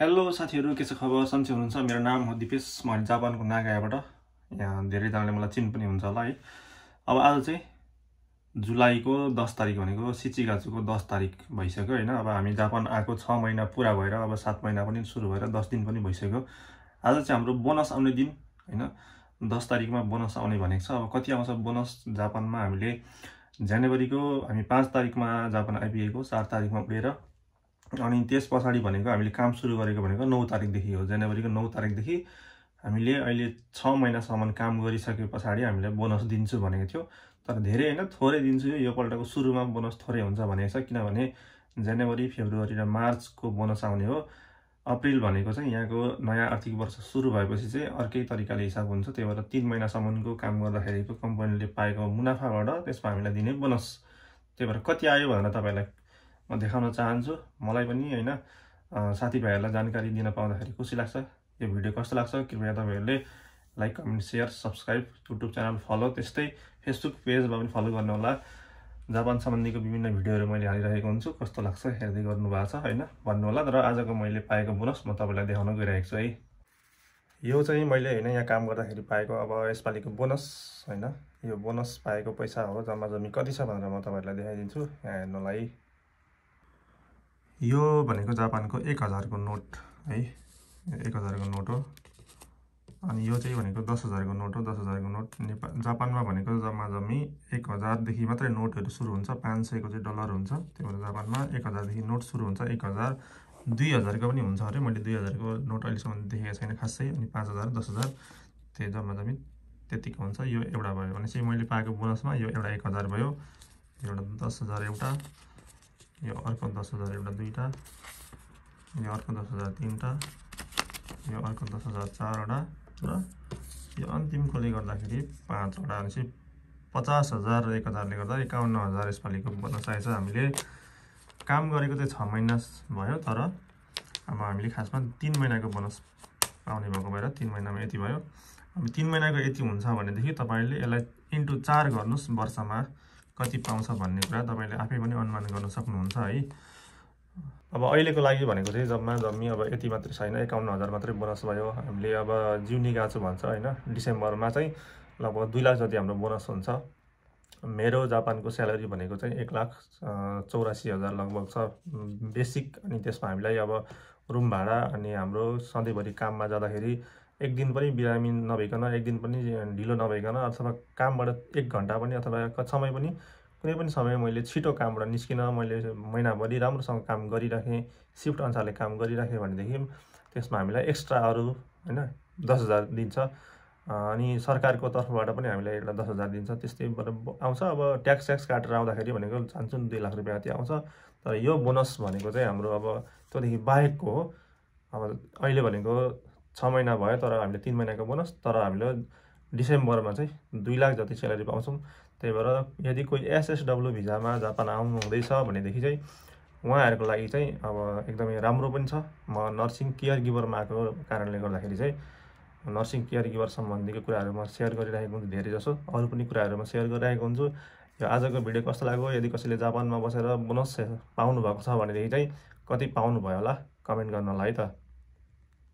Hello साथीहरू के छ खबर? सन्चै हुनुहुन्छ? मेरो नाम हो दिपेश म जापानको नागायाबाट। यहाँ धेरैजनाले मलाई चिन पनि हुन्छ होला है। अब आज चाहिँ जुलाईको दस तारिक भनेको सिचिगाचुको दस तारिक भइसक्यो होइन? अब हामी जापान आएको छ महिना पुरा भएर अब सात महिना पनि सुरु भएर दस दिन पनि भइसक्यो। आज चाहिँ हाम्रो बोनस आउने दिन होइन? दस तारिकमा बोनस आउने भनेको छ। अब कति आउँछ बोनस? जापानमा हामीले जनवरीको हामी पाँच तारिकमा जापान आइपुगेको चार तारिकमा उडेर अनि त्यस पछाडि भनेको हामीले काम सुरु गरेको भनेको नौ तारिकदेखि हो। जनवरीको नौ तारिकदेखि हामीले अहिले छ महिनासम्म काम गरिसके पछाडि हामीले बोनस दिन्छु भनेको थियो। तर धेरै होइन थोरै दिन्छु यो पल्टको सुरुमा बोनस थोरै हुन्छ भनेको छ। किनभने जनवरी फेब्रुअरी र मार्चको बोनस आउने हो। अप्रिल भनेको चाहिँ यहाँको नयाँ आर्थिक वर्ष सुरु भएपछि चाहिँ अर्कै तरिकाले हिसाब हुन्छ। त्यही भएर तिन महिनासम्मको काम गर्दाखेरिको कम्पनीले पाएको मुनाफाबाट त्यसमा हामीलाई दिने बोनस। त्यही भएर कति आयो भनेर तपाईँलाई म देखाउन चाहन्छु। मलाई पनि होइन साथीभाइहरूलाई जानकारी दिन पाउँदाखेरि खुसी लाग्छ। यो भिडियो कस्तो लाग्छ कृपया तपाईँहरूले like comment share subscribe YouTube channel follow त्यस्तै फेसबुक पेजमा पनि फलो गर्नुहोला। जापान सम्बन्धीको विभिन्न भिडियोहरू मैले हालिरहेको हुन्छु। कस्तो लाग्छ हेर्दै गर्नु भएको छ होइन भन्नुहोला। र आजको मैले पाएको बोनस म तपाईँलाई देखाउन गइरहेको छु है। यो चाहिँ मैले होइन यहाँ काम गर्दाखेरि पाएको अब यसपालिको बोनस होइन। यो बोनस पाएको पैसा हो जम्मा जम्मी कति छ भनेर म तपाईँहरूलाई देखाइदिन्छु। यहाँ हेर्नुलाई। यो भनेको जापानको एक हजारको नोट है एक हजारको नोट हो। अनि यो चाहिँ भनेको दस हजारको नोट हो दस हजारको नोट। नेपाल जापानमा भनेको जम्मा जम्मी एक हजारदेखि मात्रै नोटहरू सुरु हुन्छ पाँच सयको चाहिँ डलर हुन्छ। त्यही भएर जापानमा एक हजारदेखि नोट सुरु हुन्छ एक हजार दुई हजारको पनि हुन्छ अरे। मैले दुई हजारको नोट अहिलेसम्म देखेको छैन खासै अनि पाँच हजार दस हजार त्यही जम्मा जम्मी त्यतिको हुन्छ। यो एउटा भयो भने चाहिँ मैले पाएको बोनसमा यो एउटा एक हजार भयो एउटा दस हजार एउटा यो अर्को दस हजार एउटा दुईवटा यो अर्को दस हजार तिनवटा यो अर्को दस हजार चारवटा र यो अन्तिमकोले गर्दाखेरि पाँचवटा भनेपछि पचास हजार एक हजारले गर्दा एकाउन्न हजार यसपालिको बोनस आएछ हामीले काम गरेको चाहिँ छ महिना भयो तर अब हामीले खासमा तिन महिनाको बोनस पाउने भएको भएर तिन महिनामा यति भयो। अब तिन महिनाको यति हुन्छ भनेदेखि तपाईँले यसलाई इन्टु चार गर्नुहोस् वर्षमा। कति पाउँछ भन्ने कुरा तपाईँले आफै पनि अनुमान गर्न सक्नुहुन्छ है। अब अहिलेको लागि भनेको चाहिँ जम्मा जम्मी अब यति मात्रै छैन एकाउन्न हजार मात्रै बोनस भयो। हामीले अब जिउनी गाछु भन्छ होइन। डिसेम्बरमा चाहिँ लगभग दुई लाख जति हाम्रो बोनस हुन्छ। मेरो जापानको स्यालेरी भनेको चाहिँ एक लाख चौरासी हजार लगभग छ। बेसिक अनि त्यसमा हामीलाई अब रुम भाडा अनि हाम्रो सधैँभरि काममा जाँदाखेरि एक दिन पनि बिरामी नभइकन एक दिन पनि ढिलो नभइकन अथवा कामबाट एक घन्टा पनि अथवा समय पनि कुनै पनि समय मैले छिटो कामबाट निस्किन मैले महिनाभरि राम्रोसँग काम गरिराखेँ सिफ्ट अनुसारले काम गरिराखेँ भनेदेखि त्यसमा हामीलाई एक्स्ट्रा अरू होइन दस हजार दिन्छ। अनि सरकारको तर्फबाट पनि हामीलाई एउटा दस हजार दिन्छ त्यस्तैबाट आउँछ। अब ट्याक्स ट्याक्स काटेर आउँदाखेरि भनेको जान्छु दुई लाख रुपियाँ जति आउँछ। तर यो बोनस भनेको चाहिँ हाम्रो अब त्योदेखि बाहेकको हो। अब अहिले भनेको छ महिना भयो तर हामीले तिन महिनाको बोनस तर हामीले डिसेम्बरमा चाहिँ दुई लाख जति स्यालेरी पाउँछौँ। त्यही भएर यदि कोही एसएसडब्लु भिजामा जापान आउनु हुँदैछ भनेदेखि चाहिँ उहाँहरूको लागि चाहिँ अब एकदमै राम्रो पनि छ। म नर्सिङ केयर गिभरमा आएको कारणले गर्दाखेरि चाहिँ नर्सिङ केयर गिभर सम्बन्धीको कुराहरू म सेयर गरिरहेको हुन्छु धेरै जसो। अरू पनि कुराहरू म सेयर गरिरहेको हुन्छु। यो आजको भिडियो कस्तो लाग्यो? यदि कसैले जापानमा बसेर बोनस पाउनु भएको छ भनेदेखि चाहिँ कति पाउनु भयो होला? कमेन्ट गर्नलाई है त।